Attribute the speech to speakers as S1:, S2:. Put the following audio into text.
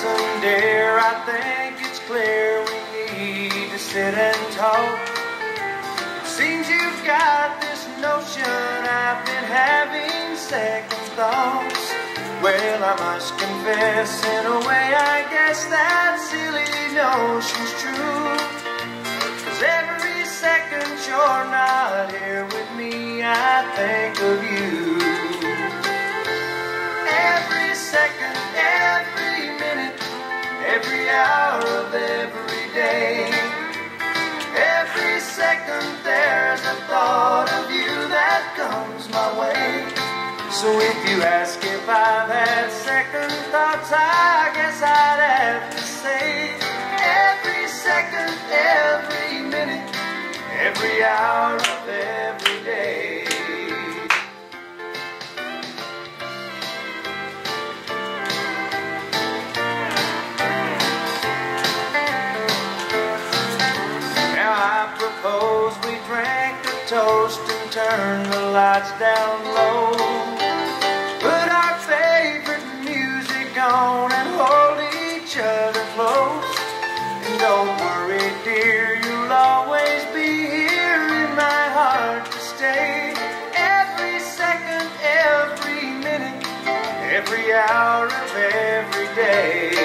S1: some. I think it's clear we need to sit and talk. It seems you've got this notion I've been having second thoughts. Well, I must confess, in a way, I guess that silly notion's true. Cause every second you're not here with me, I think of you. So if you ask if I've had second thoughts, I guess I'd have to say every second, every minute, every hour of every day. Now I propose we drank a toast and turn the lights down low. gone and hold each other close. And don't worry, dear, you'll always be here in my heart to stay. Every second, every minute, every hour of every day.